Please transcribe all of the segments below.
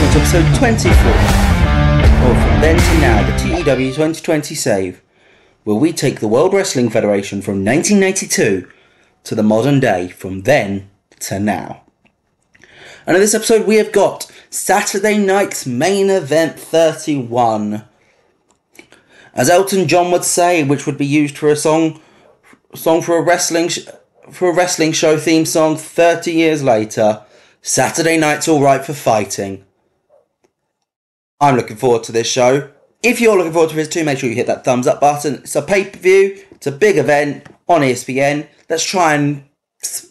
welcome to episode 24 of From Then to Now, the TEW 2020 save, where we take the World Wrestling Federation from 1992 to the modern day, from then to now. And in this episode, we have got Saturday night's main event 31. As Elton John would say, which would be used for a song, song for a wrestling, sh- for a wrestling show theme song 30 years later. Saturday night's alright for fighting. I'm looking forward to this show. If you're looking forward to this too, make sure you hit that thumbs up button. It's a pay per view. It's a big event on ESPN. Let's try and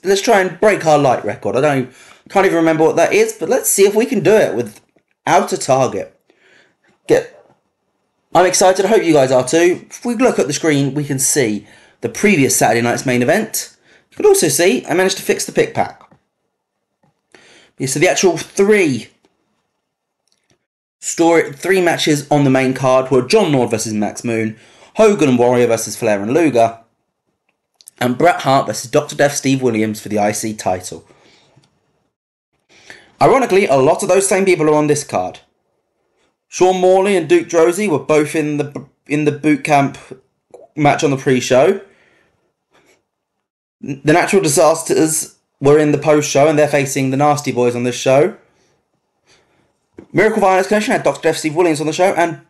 let's try and break our light record. I don't can't even remember what that is, but let's see if we can do it without a target. Get. I'm excited. I hope you guys are too. If we look at the screen, we can see the previous Saturday night's main event. You can also see I managed to fix the pick pack. Yeah, so the actual three story, three matches on the main card were John Nord versus Max Moon, Hogan and Warrior versus Flair and Luger, and Bret Hart versus Dr. Death Steve Williams for the IC title. Ironically, a lot of those same people are on this card. Sean Morley and Duke Droese were both in the in the boot camp match on the pre-show. The Natural Disasters were in the post-show, and they're facing the Nasty Boys on this show. Miracle Violence Connection had Dr. Death Steve Williams on the show, and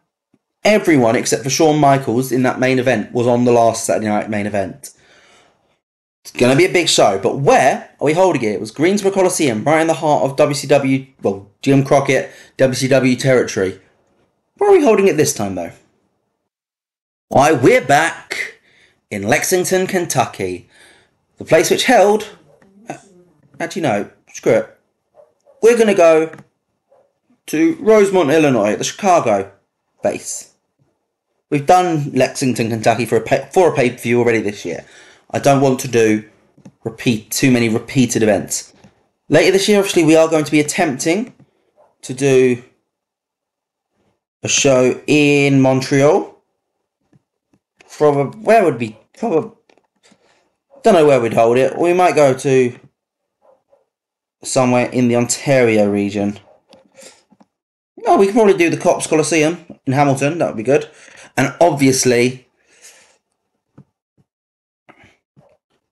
everyone except for Shawn Michaels in that main event was on the last Saturday night main event. It's going to be a big show, but where are we holding it? It was Greensboro Coliseum, right in the heart of WCW, well, Jim Crockett, WCW territory. Where are we holding it this time, though? Why, we're back in Lexington, Kentucky. The place which held. Uh, actually, no, screw it. We're going to go to Rosemont, Illinois, the Chicago base. We've done Lexington, Kentucky for a pay- for a pay per view already this year. I don't want to do repeat too many repeated events. Later this year, obviously, we are going to be attempting to do a show in Montreal. Probably where would be probably don't know where we'd hold it. We might go to somewhere in the Ontario region. Oh, we can probably do the Copps Coliseum in Hamilton. That would be good. And obviously,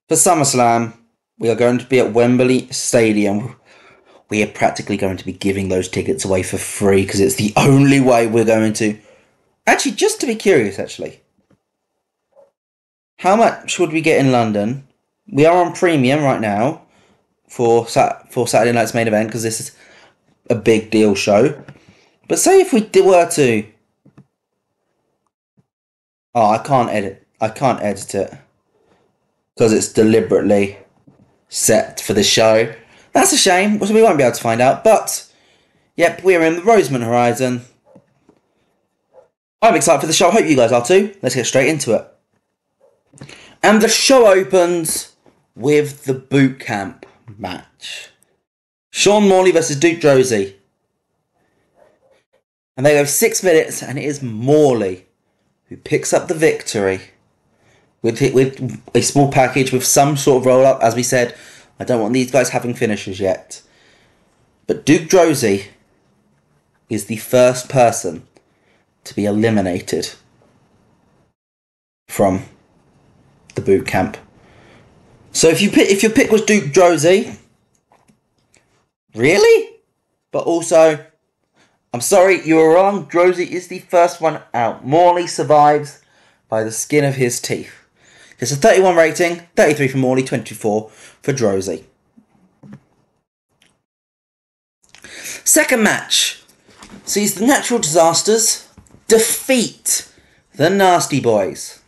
for SummerSlam, we are going to be at Wembley Stadium. We are practically going to be giving those tickets away for free because it's the only way we're going to. Actually, just to be curious, actually, how much would we get in London? We are on premium right now for Sat- for Saturday night's main event because this is a big deal show. But say if we were to. Oh, I can't edit. I can't edit it because it's deliberately set for the show. That's a shame. We won't be able to find out. But yep, we're in the Rosemont Horizon. I'm excited for the show. I hope you guys are too. Let's get straight into it. And the show opens with the boot camp match. Sean Morley versus Duke Droese. And they go six minutes, and it is Morley who picks up the victory with with a small package with some sort of roll up. As we said, I don't want these guys having finishes yet. But Duke Droese is the first person to be eliminated from the boot camp. So if you pick, if your pick was Duke Droese, really? But also, I'm sorry, you were wrong. Droese is the first one out. Morley survives by the skin of his teeth. It's a 31 rating, 33 for Morley, 24 for Droese. Second match sees the Natural Disasters defeat the Nasty Boys.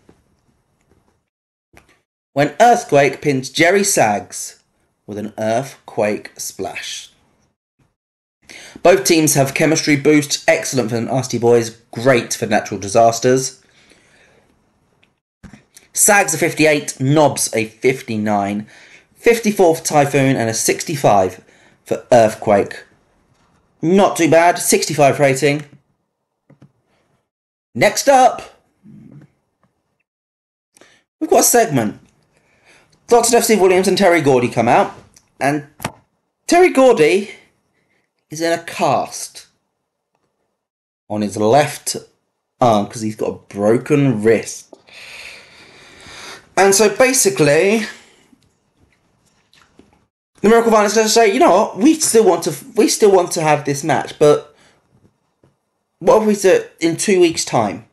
When Earthquake pins Jerry Sags with an Earthquake splash. Both teams have chemistry boost, excellent for the Nasty Boys, great for Natural Disasters. Sags a 58, Knobs a 59, 54 for Typhoon, and a 65 for Earthquake. Not too bad, 65 rating. Next up, we've got a segment. Dr. Steve Williams and Terry Gordy come out, and Terry Gordy is in a cast. on his left arm because he's got a broken wrist. And so basically, the Miracle Violence to say, you know what, we still want to, we still want to have this match, but what if we do it in two weeks' time?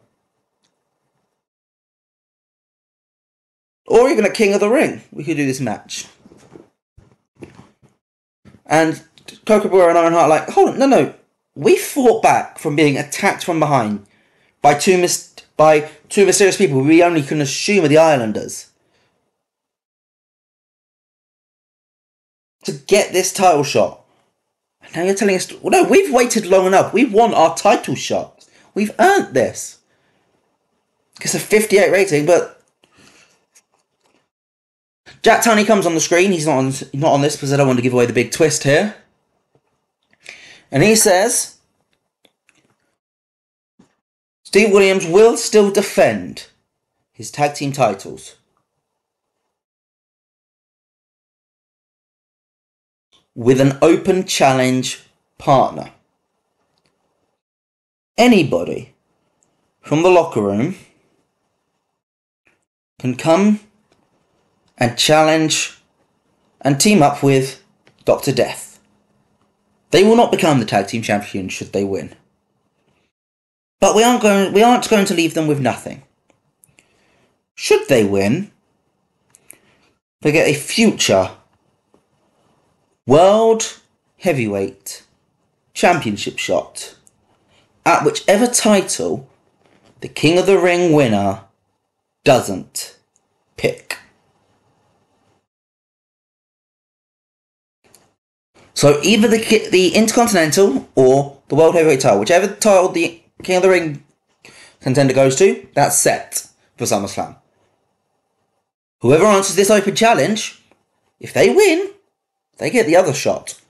Or even at King of the Ring, we could do this match. And Koko B. and Owen Hart are like, hold on, no, no, we fought back from being attacked from behind by two mis- by two mysterious people we only can assume are the Islanders. To get this title shot. Now you're telling us, well, no, we've waited long enough. We want our title shot. We've earned this. It's a 58 rating, but Jack Tunney comes on the screen. He's not on, not on this because I don't want to give away the big twist here. And he says Steve Williams will still defend his tag team titles. With an open challenge partner. Anybody from the locker room can come and challenge and team up with Dr. Death. They will not become the tag team champions should they win. But we aren't going we aren't going to leave them with nothing. Should they win, they get a future World Heavyweight Championship shot at whichever title the King of the Ring winner doesn't pick. So either the the Intercontinental or the World Heavyweight title, whichever title the King of the Ring contender goes to, that's set for SummerSlam. Whoever answers this open challenge, if they win, they get the other shot.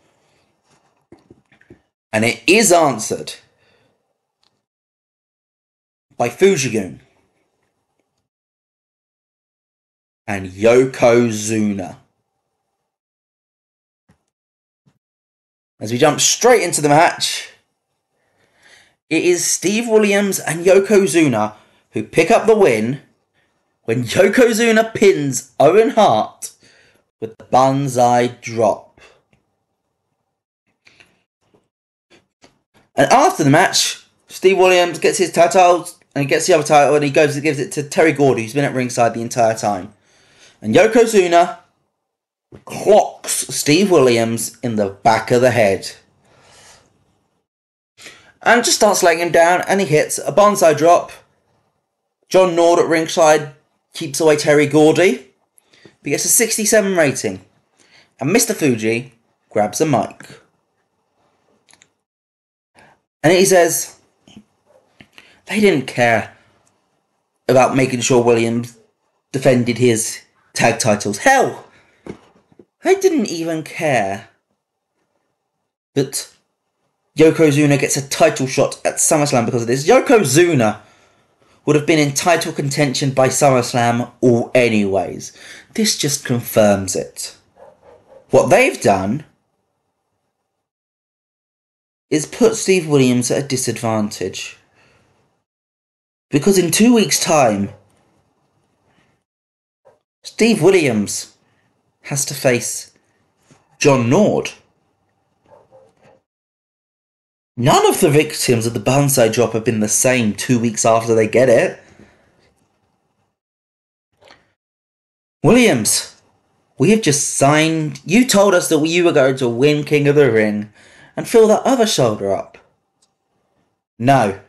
And it is answered by Fujigun and Yokozuna. As we jump straight into the match, it is Steve Williams and Yokozuna who pick up the win when Yokozuna pins Owen Hart with the banzai drop. And after the match, Steve Williams gets his title and he gets the other title and he goes and gives it to Terry Gordy, who's been at ringside the entire time. And Yokozuna clocks Steve Williams in the back of the head. And just starts laying him down, and he hits a banzai drop. John Nord at ringside keeps away Terry Gordy. He gets a 67 rating. And Mr. Fuji grabs a mic. And he says, they didn't care about making sure Williams defended his tag titles. Hell, they didn't even care that Yokozuna gets a title shot at SummerSlam because of this. Yokozuna would have been in title contention by SummerSlam all anyways. This just confirms it. What they've done is put Steve Williams at a disadvantage. Because in two weeks' time, Steve Williams has to face John Nord. None of the victims of the banzai drop have been the same two weeks after they get it. Williams, we have just signed. You told us that you were going to win King of the Ring and fill that other shoulder up. No.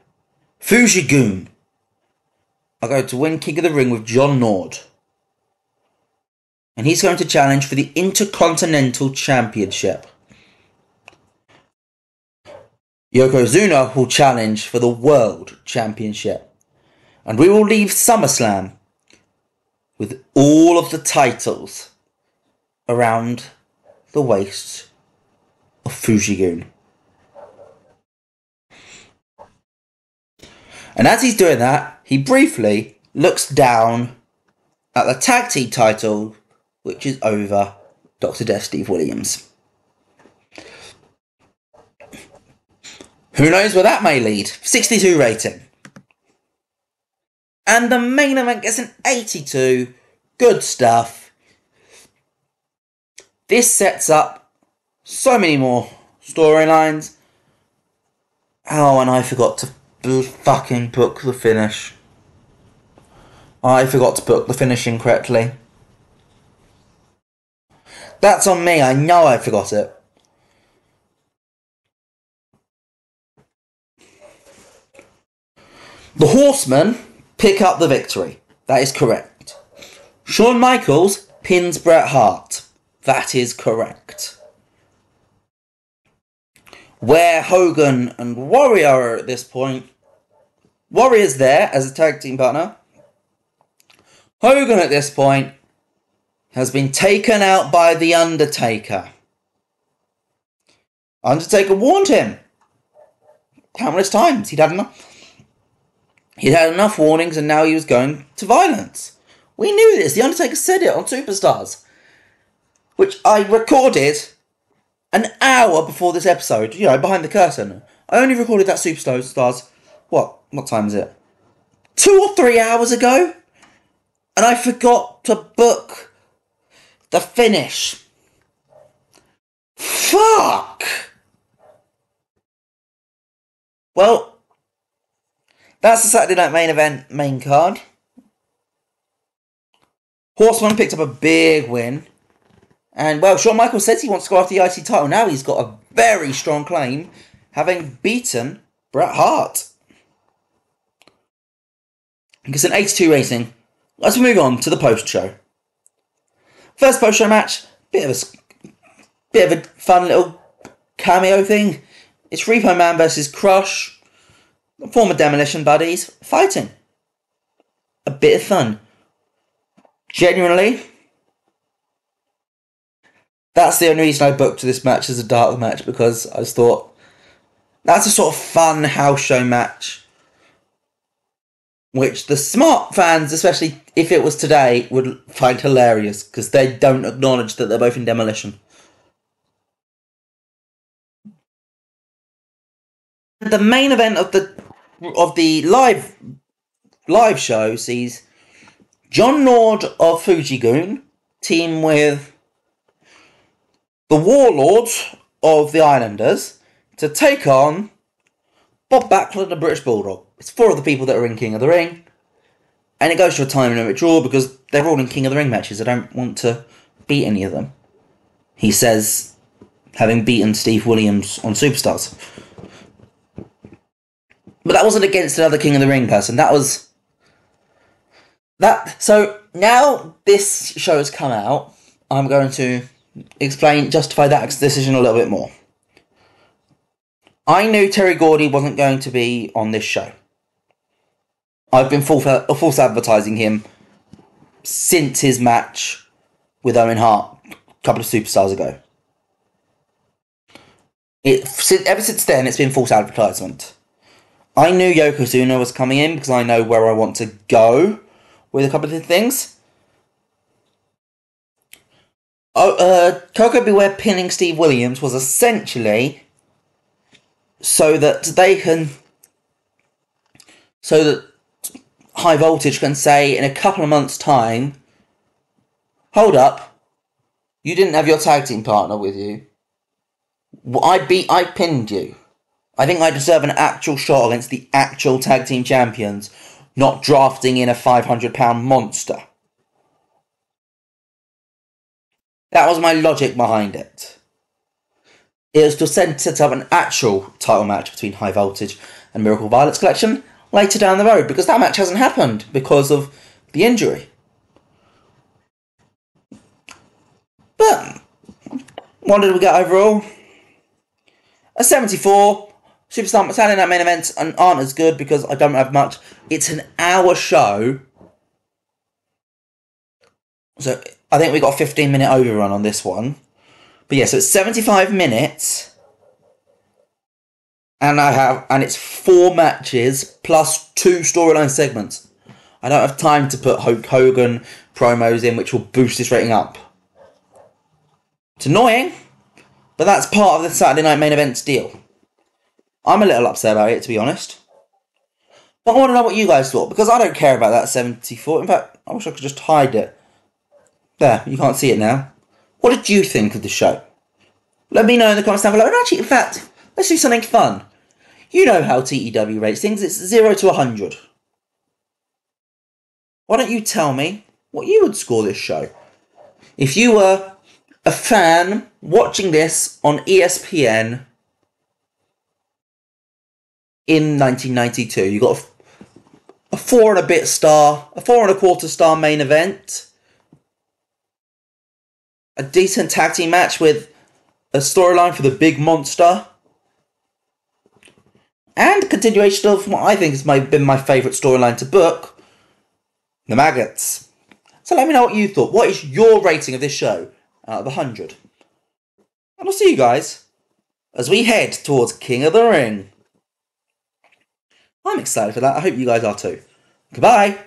Fujigun are going to win King of the Ring with John Nord and he's going to challenge for the Intercontinental Championship. Yokozuna will challenge for the World Championship. And we will leave SummerSlam with all of the titles around the waist of Fujigun. And as he's doing that, he briefly looks down at the tag team title which is over Dr. Death Steve Williams. Who knows where that may lead? 62 rating. And the main event gets an 82. Good stuff. This sets up so many more storylines. Oh, and I forgot to fucking book the finish. I forgot to book the finishing correctly. That's on me, I know I forgot it. The Horsemen pick up the victory. That is correct. Shawn Michaels pins Bret Hart. That is correct. Where Hogan and Warrior are at this point, Warrior's there as a tag team partner. Hogan at this point has been taken out by The Undertaker. Undertaker warned him countless times. He'd had enough. He'd had enough warnings and now he was going to violence. We knew this. The Undertaker said it on Superstars, which I recorded an hour before this episode, you know, behind the curtain. I only recorded that Superstars, what, what time is it? Two or three hours ago? And I forgot to book the finish. Fuck! Well, that's the Saturday night main event main card. Horseman picked up a big win. And well, Shawn Michaels says he wants to go after the IC title. Now he's got a very strong claim, having beaten Bret Hart. Because an 82 rating. Let's move on to the post show. First post show match, bit of a bit of a fun little cameo thing. It's Repo Man versus Crush former demolition buddies fighting. A bit of fun. Genuinely, that's the only reason I booked this match as a dark match because I just thought that's a sort of fun house show match, which the smart fans, especially if it was today, would find hilarious because they don't acknowledge that they're both in demolition. The main event of the of the live live show sees John Nord of Fujigun team with the Warlords of the Islanders to take on Bob Backlund and British Bulldog. It's four of the people that are in King of the Ring. And it goes to a time limit draw because they're all in King of the Ring matches. I don't want to beat any of them. He says, having beaten Steve Williams on Superstars. But that wasn't against another King of the Ring person. That was that. So now this show has come out. I'm going to explain, justify that decision a little bit more. I knew Terry Gordy wasn't going to be on this show. I've been false, false advertising him since his match with Owen Hart a couple of superstars ago. It, ever since then, it's been false advertisement. I knew Yokozuna was coming in because I know where I want to go with a couple of things. Oh, uh, Koko B. Ware pinning Steve Williams was essentially so that they can, so that High Voltage can say in a couple of months' time, hold up, you didn't have your tag team partner with you. I beat, I pinned you. I think I deserve an actual shot against the actual tag team champions, not drafting in a £500 monster. That was my logic behind it. It was to set up an actual title match between High Voltage and Miracle Violence Connection later down the road because that match hasn't happened because of the injury. But what did we get overall? A 74 Superstar Saturday Night main events aren't as good because I don't have much. It's an hour show. So I think we got a 15 minute overrun on this one. But yeah, so it's 75 minutes. And I have and it's four matches plus two storyline segments. I don't have time to put Hulk Hogan promos in which will boost this rating up. It's annoying, but that's part of the Saturday night main events deal. I'm a little upset about it, to be honest. But I want to know what you guys thought, because I don't care about that 74. In fact, I wish I could just hide it. There, you can't see it now. What did you think of the show? Let me know in the comments down below. And actually, in fact, let's do something fun. You know how TEW rates things, it's 0 to 100. Why don't you tell me what you would score this show? If you were a fan watching this on ESPN in 1992, you got a, four and a bit star, a four and a quarter star main event, a decent tag team match with a storyline for the big monster, and continuation of what I think has my, been my favourite storyline to book, the Maggots. So let me know what you thought. What is your rating of this show out of 100? And I'll see you guys as we head towards King of the Ring. I'm excited for that. I hope you guys are too. Goodbye.